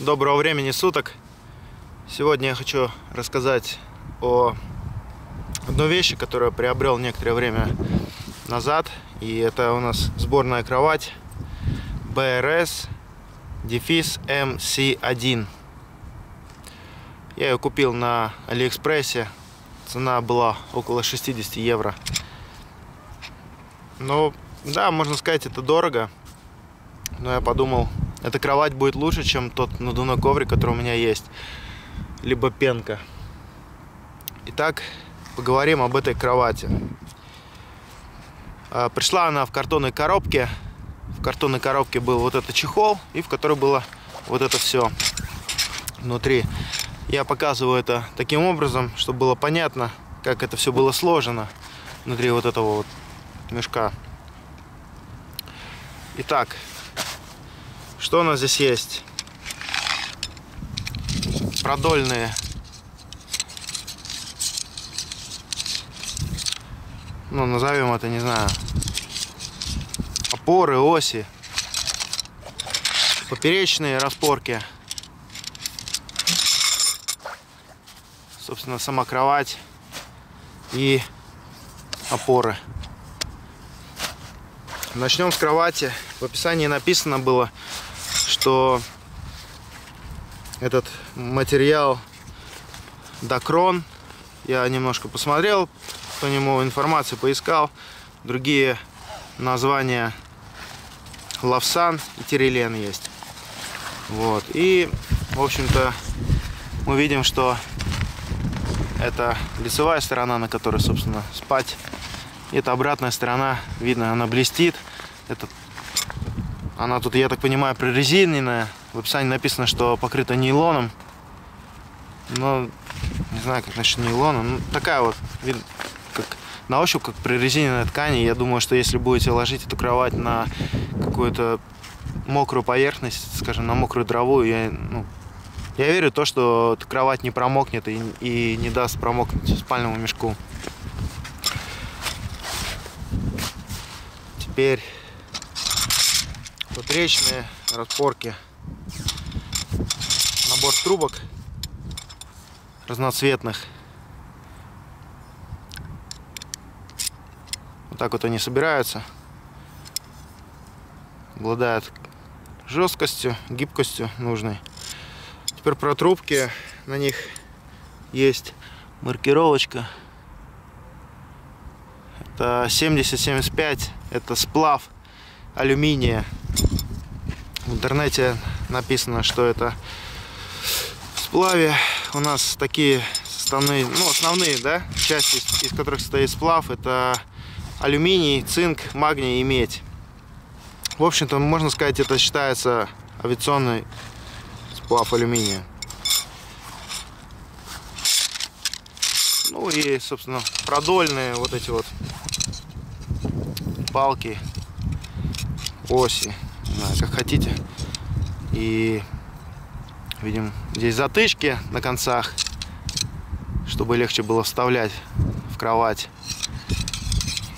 Доброго времени суток. Сегодня я хочу рассказать о одной вещи, которую я приобрел некоторое время назад. И это у нас сборная кровать BRS дефис MC1. Я ее купил на Алиэкспрессе. Цена была около 60 евро. Ну, да, можно сказать, это дорого. Но я подумал, эта кровать будет лучше, чем тот надувной коврик, который у меня есть. Либо пенка. Итак, поговорим об этой кровати. А, пришла она в картонной коробке. В картонной коробке был вот этот чехол, и в которой было вот это все внутри. Я показываю это таким образом, чтобы было понятно, как это все было сложено внутри вот этого вот мешка. Итак, что у нас здесь есть? Продольные. Ну, назовем это, не знаю, опоры, оси. Поперечные распорки. Собственно, сама кровать и опоры. Начнем с кровати. В описании написано было, что этот материал Дакрон. Я немножко посмотрел по нему информацию, поискал. Другие названия Лавсан и Терелен есть. Вот. И, в общем-то, мы видим, что это лицевая сторона, на которой, собственно, спать. И это обратная сторона, видно, она блестит. Это она тут, я так понимаю, прорезиненная. В описании написано, что покрыта нейлоном. Но не знаю, как насчет нейлона. Ну, такая вот, как на ощупь, как прорезиненная ткань. я думаю, что если будете ложить эту кровать на какую-то мокрую поверхность, скажем, на мокрую траву, я, ну, я верю в то, что кровать не промокнет и, и не даст промокнуть спальному мешку. Теперь поперечные распорки, набор трубок разноцветных. Вот так вот они собираются. Обладают жесткостью, гибкостью нужной. Теперь про трубки. На них есть маркировочка. Это 70-75. Это сплав алюминия в интернете написано, что это в сплаве у нас такие основные, ну, основные да, части, из которых состоит сплав, это алюминий, цинк, магний и медь. В общем-то, можно сказать, это считается авиационный сплав алюминия. Ну и, собственно, продольные вот эти вот палки, оси знаю, как хотите. И видим здесь затычки на концах, чтобы легче было вставлять в кровать.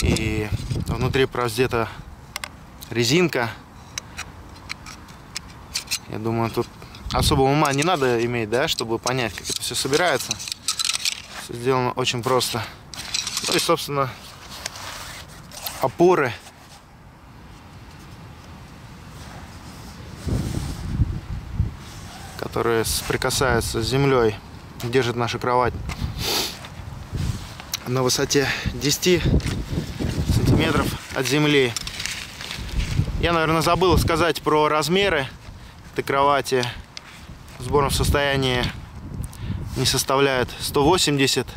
И внутри раздета резинка. Я думаю, тут особого ума не надо иметь, да, чтобы понять, как это все собирается. Все сделано очень просто. Ну и, собственно, опоры которые соприкасаются с землей, держит нашу кровать на высоте 10 сантиметров от земли. Я, наверное, забыл сказать про размеры этой кровати. В сборном состоянии не составляет 180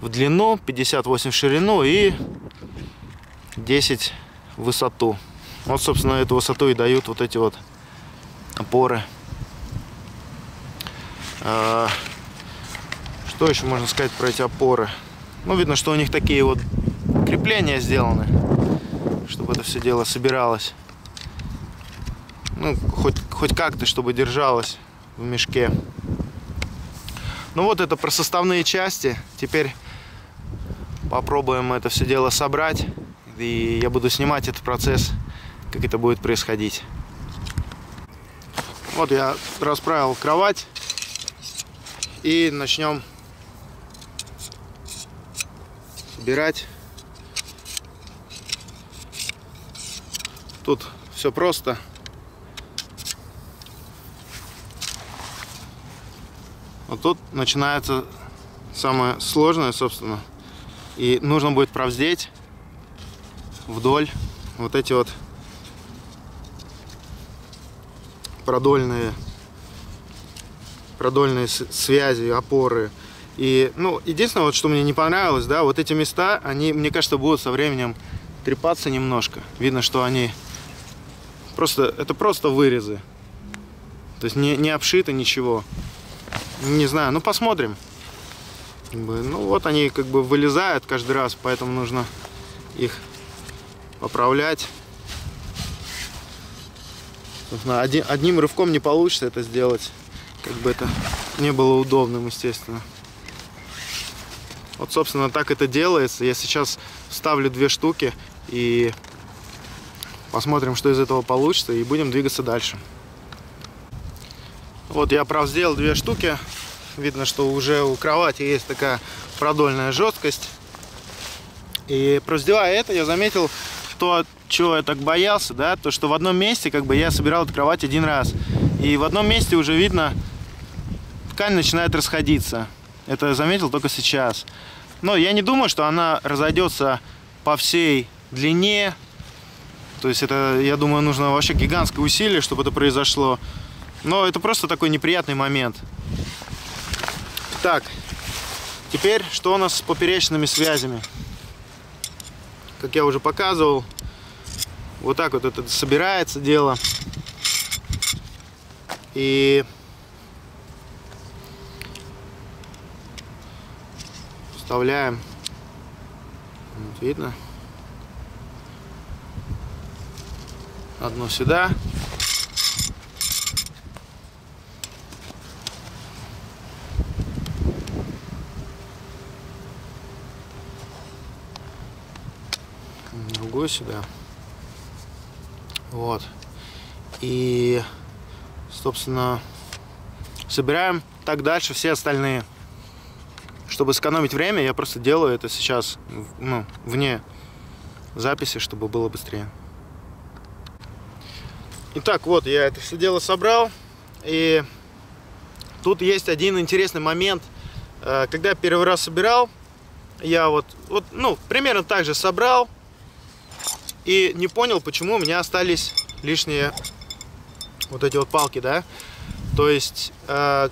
в длину, 58 в ширину и 10 в высоту. Вот, собственно, эту высоту и дают вот эти вот опоры. А, что еще можно сказать про эти опоры? Ну, видно, что у них такие вот крепления сделаны, чтобы это все дело собиралось. Ну, хоть, хоть как-то, чтобы держалось в мешке. Ну вот это про составные части. Теперь попробуем это все дело собрать. И я буду снимать этот процесс, как это будет происходить. Вот я расправил кровать. И начнем собирать. Тут все просто. Вот тут начинается самое сложное, собственно. И нужно будет провздеть вдоль вот эти вот продольные продольные связи, опоры. И, ну, единственное, вот, что мне не понравилось, да, вот эти места, они, мне кажется, будут со временем трепаться немножко. Видно, что они просто, это просто вырезы. То есть не, не обшито ничего. Не знаю, ну посмотрим. Ну вот они как бы вылезают каждый раз, поэтому нужно их поправлять. Одним рывком не получится это сделать как бы это не было удобным, естественно. Вот, собственно, так это делается. Я сейчас вставлю две штуки и посмотрим, что из этого получится, и будем двигаться дальше. Вот я, прав, сделал две штуки. Видно, что уже у кровати есть такая продольная жесткость. И раздевая это, я заметил то, чего я так боялся, да, то, что в одном месте, как бы, я собирал эту кровать один раз. И в одном месте уже видно ткань начинает расходиться. Это заметил только сейчас. Но я не думаю, что она разойдется по всей длине. То есть это, я думаю, нужно вообще гигантское усилие, чтобы это произошло. Но это просто такой неприятный момент. Так, теперь что у нас с поперечными связями? Как я уже показывал, вот так вот это собирается дело. И вставляем. Вот видно. Одну сюда. Другую сюда. Вот. И, собственно, собираем так дальше все остальные чтобы сэкономить время, я просто делаю это сейчас ну, вне записи, чтобы было быстрее. Итак, вот я это все дело собрал. И тут есть один интересный момент. Э, когда первый раз собирал, я вот, вот ну, примерно так же собрал. И не понял, почему у меня остались лишние вот эти вот палки, да. То есть 6 э,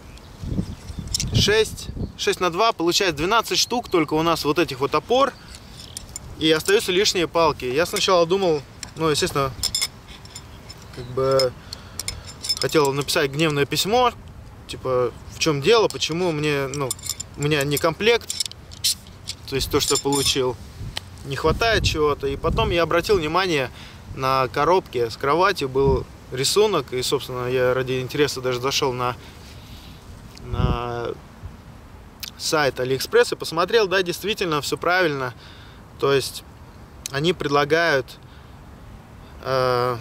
6 на 2, получается 12 штук только у нас вот этих вот опор. И остаются лишние палки. Я сначала думал, ну, естественно, как бы хотел написать гневное письмо. Типа, в чем дело, почему мне, ну, у меня не комплект. То есть то, что получил. Не хватает чего-то. И потом я обратил внимание на коробке с кроватью был рисунок. И, собственно, я ради интереса даже зашел на сайт Алиэкспресс и посмотрел, да, действительно все правильно. То есть они предлагают э,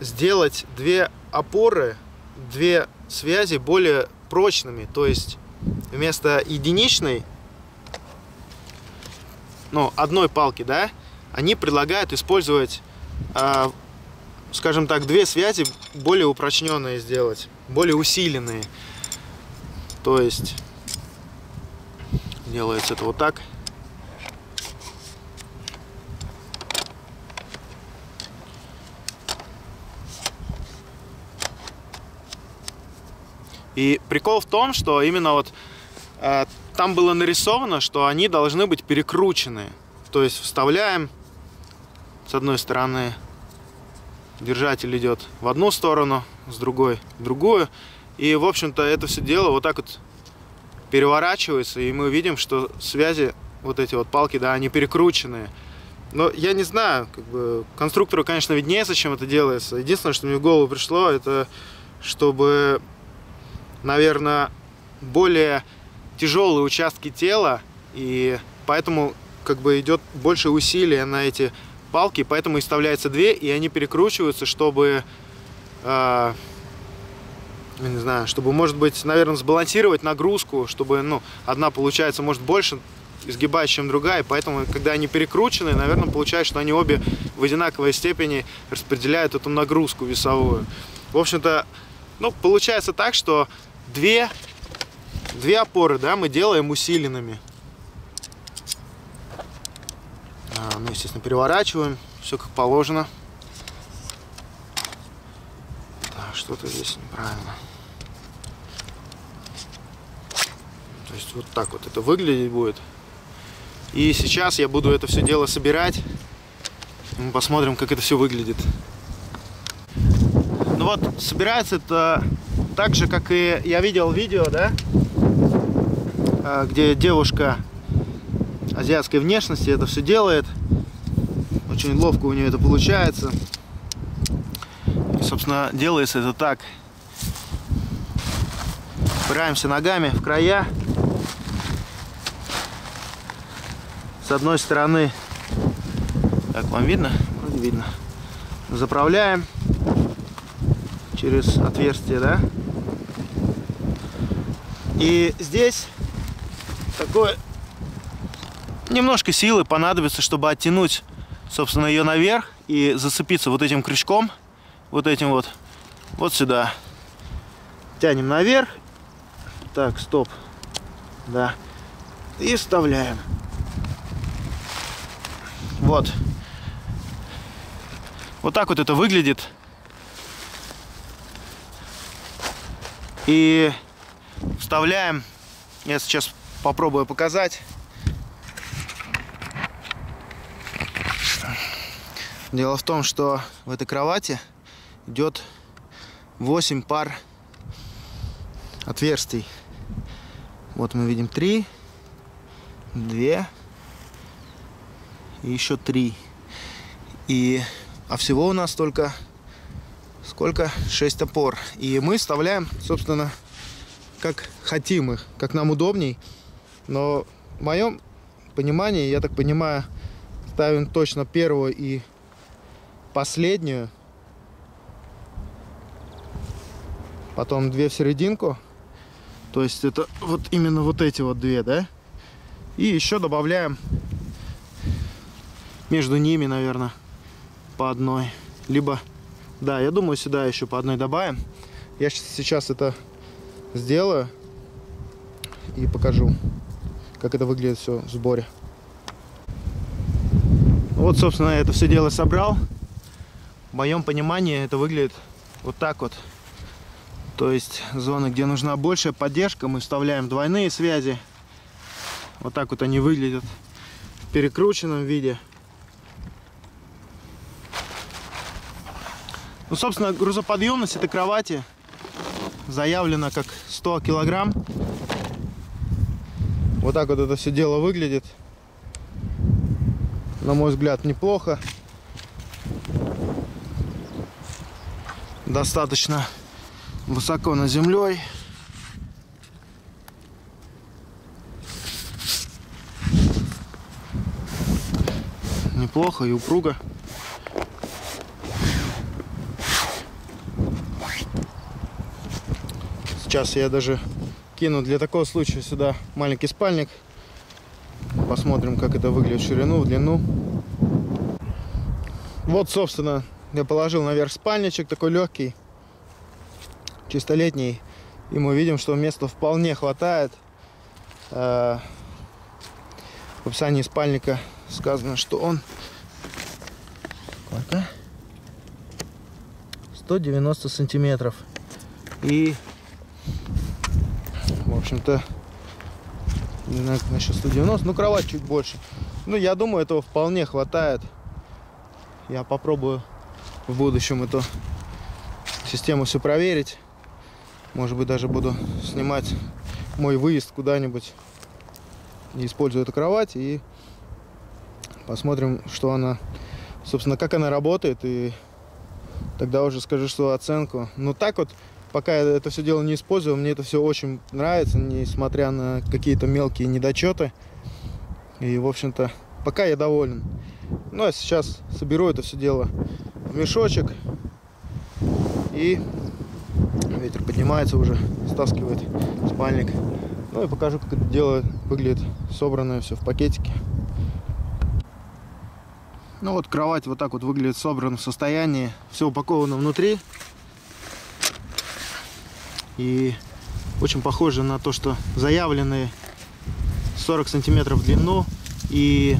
сделать две опоры, две связи более прочными. То есть вместо единичной, ну, одной палки, да, они предлагают использовать, э, скажем так, две связи более упрочненные сделать, более усиленные. То есть Делается это вот так. И прикол в том, что именно вот э, там было нарисовано, что они должны быть перекручены. То есть вставляем с одной стороны держатель идет в одну сторону, с другой в другую. И, в общем-то, это все дело вот так вот переворачивается, и мы видим, что связи, вот эти вот палки, да, они перекрученные. Но я не знаю, как бы, конструктору, конечно, виднее, зачем это делается. Единственное, что мне в голову пришло, это чтобы, наверное, более тяжелые участки тела, и поэтому как бы идет больше усилия на эти палки, поэтому и вставляется две, и они перекручиваются, чтобы э, не знаю, чтобы, может быть, наверное, сбалансировать нагрузку, чтобы, ну, одна получается, может, больше изгибать, чем другая, поэтому, когда они перекручены, наверное, получается, что они обе в одинаковой степени распределяют эту нагрузку весовую. В общем-то, ну, получается так, что две, две опоры, да, мы делаем усиленными. А, мы, естественно, переворачиваем, все как положено. Так, что-то здесь неправильно. То есть вот так вот это выглядеть будет. И сейчас я буду это все дело собирать. Мы посмотрим, как это все выглядит. Ну вот, собирается это так же, как и я видел видео, да? А, где девушка азиатской внешности это все делает. Очень ловко у нее это получается. Собственно, делается это так. Упираемся ногами в края. С одной стороны, как вам видно? Вроде видно. Заправляем через отверстие, да? И здесь такое немножко силы понадобится, чтобы оттянуть, собственно, ее наверх и зацепиться вот этим крючком, вот этим вот, вот сюда. Тянем наверх. Так, стоп. Да. И вставляем. Вот. Вот так вот это выглядит. И вставляем. Я сейчас попробую показать. Дело в том, что в этой кровати идет 8 пар отверстий. Вот мы видим 3, 2, и еще три. И, а всего у нас только сколько? шесть опор. И мы вставляем, собственно, как хотим их, как нам удобней. Но в моем понимании, я так понимаю, ставим точно первую и последнюю. Потом две в серединку. То есть это вот именно вот эти вот две, да? И еще добавляем между ними, наверное, по одной. Либо, да, я думаю, сюда еще по одной добавим. Я сейчас это сделаю и покажу, как это выглядит все в сборе. Вот, собственно, я это все дело собрал. В моем понимании это выглядит вот так вот. То есть зоны, где нужна большая поддержка, мы вставляем двойные связи. Вот так вот они выглядят в перекрученном виде. Ну, собственно, грузоподъемность этой кровати заявлена как 100 килограмм. Вот так вот это все дело выглядит. На мой взгляд, неплохо. Достаточно высоко над землей. Неплохо и упруго. Сейчас я даже кину для такого случая сюда маленький спальник. Посмотрим, как это выглядит в ширину, в длину. Вот, собственно, я положил наверх спальничек такой легкий, чистолетний. И мы видим, что места вполне хватает. Э, в описании спальника сказано, что он сколько? 190 сантиметров. И общем-то, не знаю, насчет 190, ну кровать чуть больше. Ну, я думаю, этого вполне хватает. Я попробую в будущем эту систему все проверить. Может быть, даже буду снимать мой выезд куда-нибудь, не используя эту кровать, и посмотрим, что она, собственно, как она работает, и тогда уже скажу свою оценку. Ну, так вот, пока я это все дело не использую, мне это все очень нравится, несмотря на какие-то мелкие недочеты. И, в общем-то, пока я доволен. Ну, а сейчас соберу это все дело в мешочек и Ветер поднимается уже, стаскивает спальник. Ну и покажу, как это дело выглядит собранное все в пакетике. Ну вот кровать вот так вот выглядит в собранном состоянии. Все упаковано внутри. И очень похоже на то, что заявленные 40 сантиметров в длину и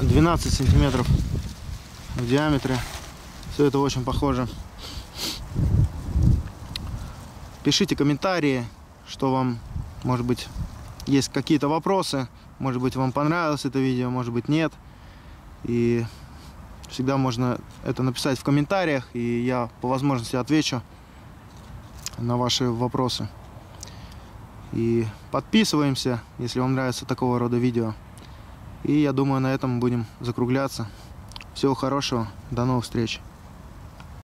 12 сантиметров в диаметре. Все это очень похоже. Пишите комментарии, что вам, может быть, есть какие-то вопросы. Может быть, вам понравилось это видео, может быть, нет. И всегда можно это написать в комментариях, и я по возможности отвечу на ваши вопросы. И подписываемся, если вам нравится такого рода видео. И я думаю, на этом будем закругляться. Всего хорошего, до новых встреч.